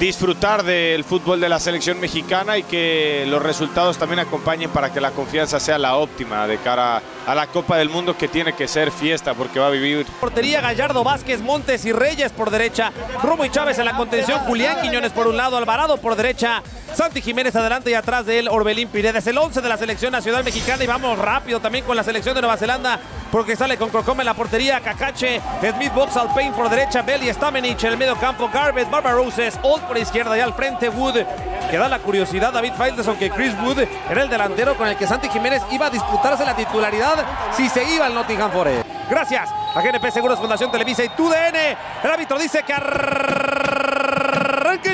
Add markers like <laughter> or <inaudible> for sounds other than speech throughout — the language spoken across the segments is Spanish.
disfrutar del fútbol de la selección mexicana y que los resultados también acompañen para que la confianza sea la óptima de cara a la Copa del Mundo que tiene que ser fiesta porque va a vivir. Portería Gallardo, Vázquez, Montes y Reyes por derecha, Romo y Chávez en la contención, Julián Quiñones por un lado, Alvarado por derecha, Santi Jiménez adelante y atrás de él, Orbelín Pineda. Es el 11 de la selección nacional mexicana y vamos rápido también con la selección de Nueva Zelanda porque sale con Crocom en la portería, Cacache, Smith Box Alpine por derecha, Belly Stamenich en el medio campo, Garbett, Barbaroses, Old por izquierda y al frente Wood. Que da la curiosidad David Faitelson que Chris Wood era el delantero con el que Santi Jiménez iba a disputarse la titularidad si se iba al Nottingham Forest. Gracias a GNP Seguros Fundación Televisa y TUDN. El árbitro dice que arranquen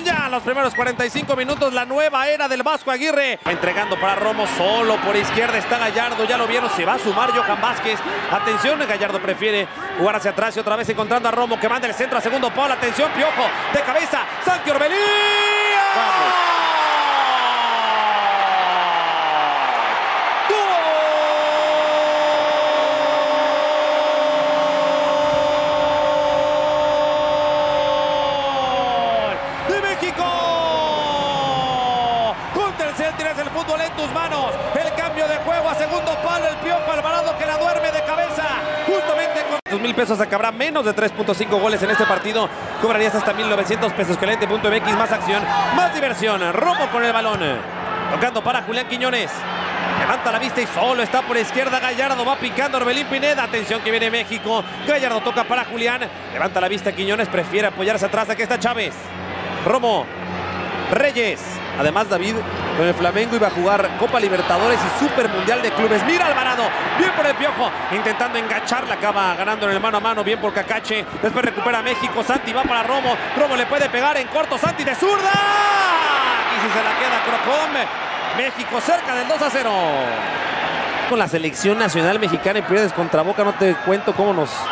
ya los primeros 45 minutos la nueva era del Vasco Aguirre. Entregando para Romo solo por izquierda está Gallardo, ya lo vieron, se va a sumar Johan Vázquez. Atención, Gallardo prefiere jugar hacia atrás y otra vez encontrando a Romo que manda el centro a segundo polo. Atención, Piojo, de cabeza, Santi Orbelín. de México. Contra el Celtics el fútbol en tus manos. El cambio de juego a segundo palo. El Piojo Alvarado que la duerme de cabeza. Tus mil pesos acabará menos de 3.5 goles en este partido. Cobrarías hasta 1900 pesos. Caliente.mx. Más acción, más diversión. Romo con el balón. Tocando para Julián Quiñones. Levanta la vista y solo está por izquierda Gallardo. Va picando Orbelín Pineda. Atención que viene México. Gallardo toca para Julián. Levanta la vista Quiñones. Prefiere apoyarse atrás. Aquí está Chávez. Romo. Reyes. Además, David con el Flamengo iba a jugar Copa Libertadores y Super Mundial de Clubes. Mira Alvarado. Bien por el piojo. Intentando engancharla. Acaba ganando en el mano a mano. Bien por Cacache. Después recupera México. Santi va para Romo. Romo le puede pegar en corto. Santi de zurda. Y si se la queda Crocom. México cerca del 2 a 0. Con la selección nacional mexicana y pierdes contra Boca, no te cuento cómo nos. cómo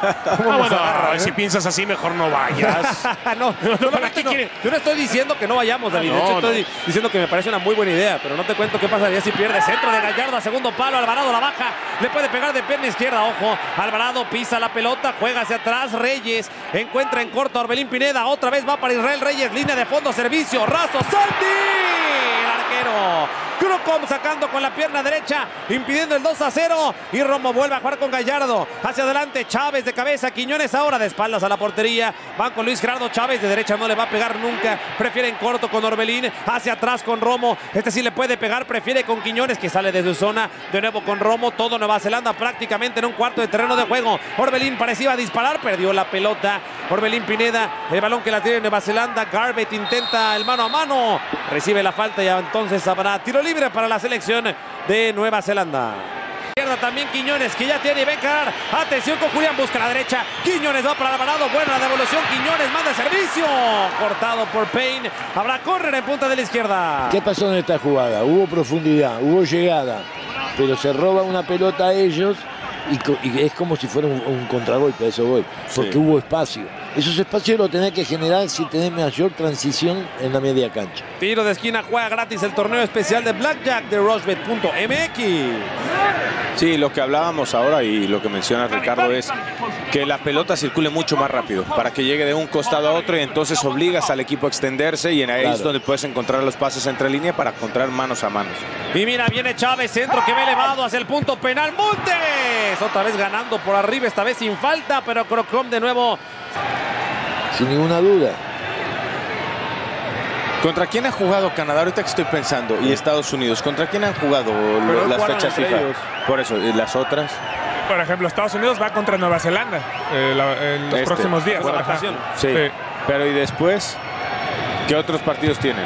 Ah, nos bueno, agarra, ¿eh? si piensas así, mejor no vayas. <laughs> <laughs> no, no, ¿para qué no. quiere? Yo no estoy diciendo que no vayamos, David. De hecho, estoy diciendo que me parece una muy buena idea, pero no te cuento qué pasaría si pierde. Centro de Gallardo a segundo palo. Alvarado la baja. Le puede pegar de pierna izquierda. Ojo. Alvarado pisa la pelota. Juega hacia atrás. Reyes encuentra en corto a Orbelín Pineda. Otra vez va para Israel Reyes. Línea de fondo. Servicio. Razo. Santi. El arquero. Crocom sacando con la pierna derecha, impidiendo el 2 a 0. Y Romo vuelve a jugar con Gallardo. Hacia adelante, Chávez de cabeza. Quiñones ahora de espaldas a la portería. Van con Luis Gerardo Chávez. De derecha no le va a pegar nunca. Prefiere en corto con Orbelín. Hacia atrás con Romo. Este sí le puede pegar. Prefiere con Quiñones que sale de su zona. De nuevo con Romo. Todo Nueva Zelanda prácticamente en un cuarto de terreno de juego. Orbelín parecía disparar. Perdió la pelota. Orbelín Pineda. El balón que la tiene Nueva Zelanda. Garbett intenta el mano a mano. Recibe la falta y entonces habrá tiro libre para la selección de Nueva Zelanda. También Quiñones, que ya tiene encarar. Atención con Julián, busca la derecha. Quiñones va para Alvarado. Buena devolución. Quiñones manda servicio. Cortado por Payne. Habrá córner en punta de la izquierda. ¿Qué pasó en esta jugada? Hubo profundidad, hubo llegada, pero se roba una pelota a ellos y, es como si fuera un, un contragolpe, a eso voy, porque hubo espacio. Esos espacios los tenés que generar si tenés mayor transición en la media cancha. Tiro de esquina, juega gratis el torneo especial de Blackjack de Rochbet.mx. Sí, lo que hablábamos ahora y lo que menciona Ricardo es que la pelota circule mucho más rápido para que llegue de un costado a otro y entonces obligas al equipo a extenderse y en ahí es donde puedes encontrar los pases entre línea para encontrar manos a manos. Y mira, viene Chávez, centro que va elevado hacia el punto penal. Montes, otra vez ganando por arriba, esta vez sin falta, pero Crocom de nuevo. Sin ninguna duda. ¿Contra quién ha jugado Canadá? Ahorita que estoy pensando. Y Estados Unidos. ¿Contra quién han jugado Pero las fechas FIFA? ellos. Por eso, ¿y las otras? Por ejemplo, Estados Unidos va contra Nueva Zelanda eh, la- en los Este. próximos días. Buena ocasión. Sí. Pero ¿y después? ¿Qué otros partidos tienen?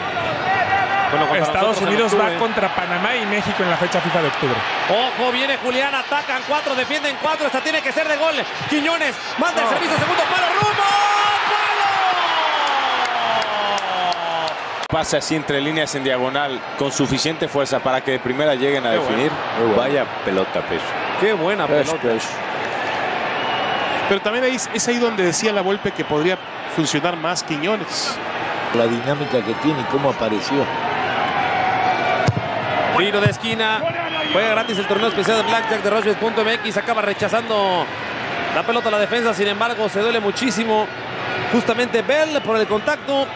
Bueno, Estados Unidos va contra Panamá y México en la fecha FIFA de octubre. Ojo, viene Julián, atacan cuatro, defienden cuatro, esta tiene que ser de gol. Quiñones, manda el servicio, segundo palo, rumbo, Pasa así entre líneas en diagonal con suficiente fuerza para que de primera lleguen a Qué definir. bueno. Vaya pelota, peso. Qué buena pelota. Pero también ahí, es ahí donde decía la Volpe que podría funcionar más Quiñones. La dinámica que tiene y cómo apareció. Tiro de esquina. Juega gratis el torneo especial de Blackjack de Rochbet.mx. Acaba rechazando la pelota a la defensa. Sin embargo, se duele muchísimo. justamente Bell por el contacto.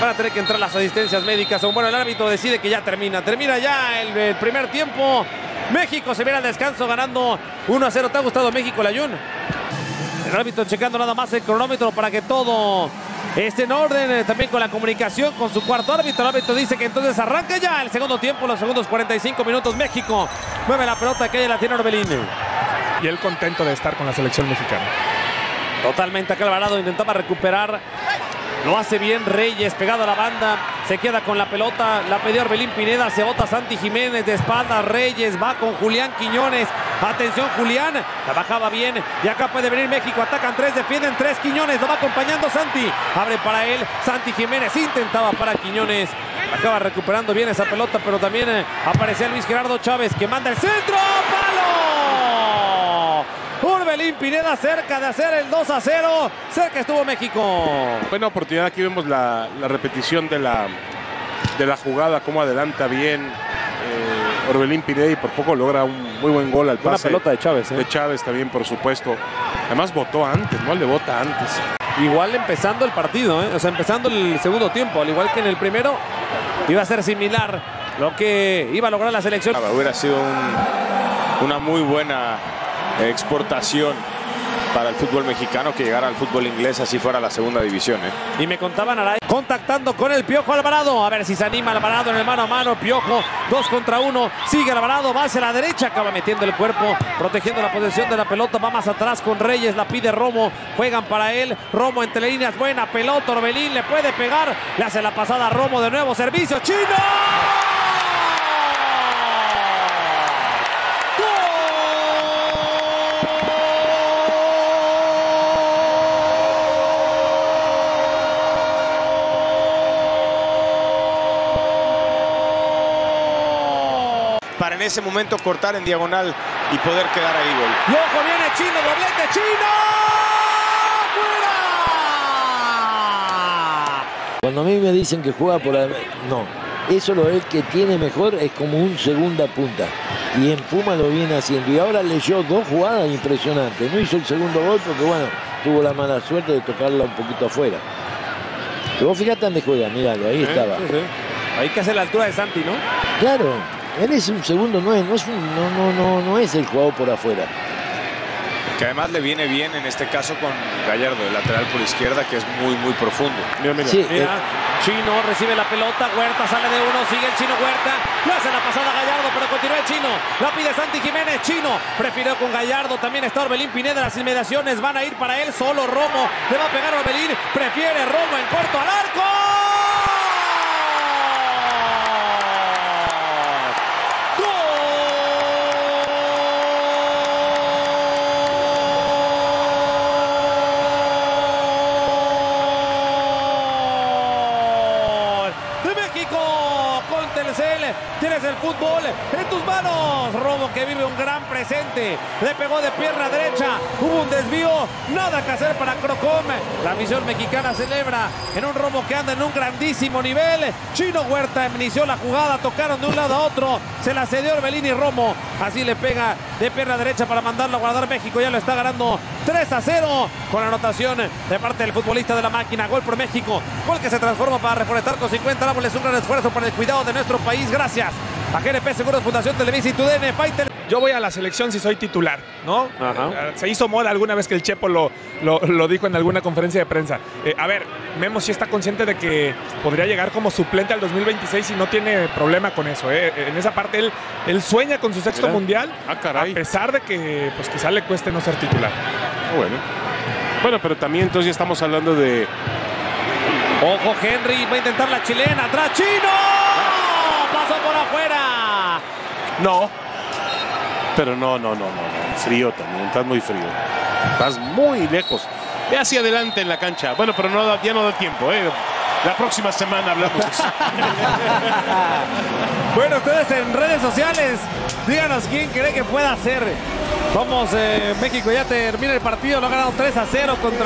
Van a tener que entrar las asistencias médicas. Bueno, el árbitro decide que ya termina. Termina ya el, el primer tiempo. México se viene al descanso ganando 1 a 0. ¿Te ha gustado México, Layun? El árbitro checando nada más el cronómetro para que todo esté en orden. eh, También con la comunicación con su cuarto árbitro. El árbitro dice que entonces arranca ya el segundo tiempo, los segundos 45 minutos. México mueve la pelota que la tiene Orbelín. Y él contento de estar con la selección mexicana. Totalmente acá Alvarado intentaba recuperar. Lo hace bien Reyes, pegado a la banda. Se queda con la pelota. La pidió Orbelín Pineda. Se bota Santi Jiménez de espalda. Reyes va con Julián Quiñones. Atención Julián. La bajaba bien. Y acá puede venir México. Atacan tres, defienden tres. Quiñones lo va acompañando Santi. Abre para él. Santi Jiménez intentaba para Quiñones. Acaba recuperando bien esa pelota, pero también eh, aparecía Luis Gerardo Chávez que manda el centro. ¡Palo! Orbelín Pineda cerca de hacer el 2 a 0. Cerca estuvo México. Buena oportunidad. Aquí vemos la, la repetición de la, de la jugada, cómo adelanta bien eh, Orbelín Pineda y por poco logra un muy buen gol al pase. pelota de Chávez. ¿eh? De Chávez también, por supuesto. Además votó antes, ¿no? Le vota antes. Igual empezando el partido, ¿eh? o sea, empezando el segundo tiempo, al igual que en el primero, iba a ser similar lo que iba a lograr la selección. Hubiera sido un- una muy buena exportación para el fútbol mexicano que llegara al fútbol inglés así fuera la segunda división. ¿eh? Y me contaban Aray contactando con el Piojo Alvarado. A ver si se anima Alvarado en el mano a mano. Piojo, dos contra uno. Sigue Alvarado, va hacia la derecha. Acaba metiendo el cuerpo, protegiendo la posesión de la pelota. Va más atrás con Reyes, la pide Romo. Juegan para él. Romo entre líneas, buena pelota. Orbelín le puede pegar. Le hace la pasada a Romo de nuevo. Servicio, Chino. Para en ese momento cortar en diagonal y poder quedar ahí gol. Y ojo, viene Chino, doblete, Chino. ¡Fuera! Cuando a mí me dicen que juega por... la- No, eso lo el que tiene mejor es como un segunda punta. Y en Puma lo viene haciendo. Y ahora leyó dos jugadas impresionantes. No hizo el segundo gol porque, bueno, tuvo la mala suerte de tocarla un poquito afuera. Pero vos fíjate dónde juega, míralo, ahí estaba. Sí, sí. Hay que hacer la altura de Santi, ¿no? Claro, él es un segundo nueve, no es, un- no, no, no, no es el jugador por afuera. Que además le viene bien en este caso con Gallardo, el lateral por izquierda, que es muy, muy profundo. Mira, mira. Sí, Mira, eh, Chino recibe la pelota, Huerta sale de uno, sigue el Chino Huerta, le hace la pasada Gallardo, pero continúa el Chino, la pide Santi Jiménez, Chino, prefirió con Gallardo, también está Orbelín Pineda, las inmediaciones van a ir para él, solo Romo, le va a pegar a Orbelín, prefiere Romo en corto al arco. ¡Gol! de México con Telcel. Tienes el fútbol en tus manos. Romo que vive un gran presente. Le pegó de pierna derecha. Hubo un desvío. Nada que hacer para Crocom. La misión mexicana celebra en un Romo que anda en un grandísimo nivel. Chino Huerta inició la jugada. Tocaron de un lado a otro. Se la cedió Orbelín y Romo. Así le pega de pierna derecha para mandarlo a guardar México. Ya lo está ganando 3 a 0 con anotación de parte del futbolista de la máquina. Gol por México. Gol que se transforma para reforestar con 50 árboles. Un gran esfuerzo para el cuidado de nuestro país. Gracias a GNP Seguros Fundación Televisa y TUDN. Fighter. Yo voy a la selección si soy titular, ¿no? Ajá. Eh, Se hizo moda alguna vez que el Chepo lo, lo, lo dijo en alguna conferencia de prensa. Eh, a ver, Memo sí está consciente de que podría llegar como suplente al 2026 y no tiene problema con eso. ¿eh? En esa parte él, él sueña con su sexto Mira. mundial, Ah, caray. a pesar de que pues quizá le cueste no ser titular. Ah, bueno. Bueno, pero también entonces ya estamos hablando de. Ojo Henry. Va a intentar la chilena. Atrás Chino. Afuera. No. Pero no, no, no, no, no. Frío también, estás muy frío. Estás muy lejos. Ve hacia adelante en la cancha. Bueno, pero no, da- ya no da tiempo, ¿eh? La próxima semana hablamos. de eso. <laughs> Bueno, ustedes en redes sociales, díganos quién cree que pueda ser. Vamos, eh, México ya termina el partido, lo ha ganado 3 a 0 contra.